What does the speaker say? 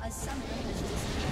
A summoner has disappeared.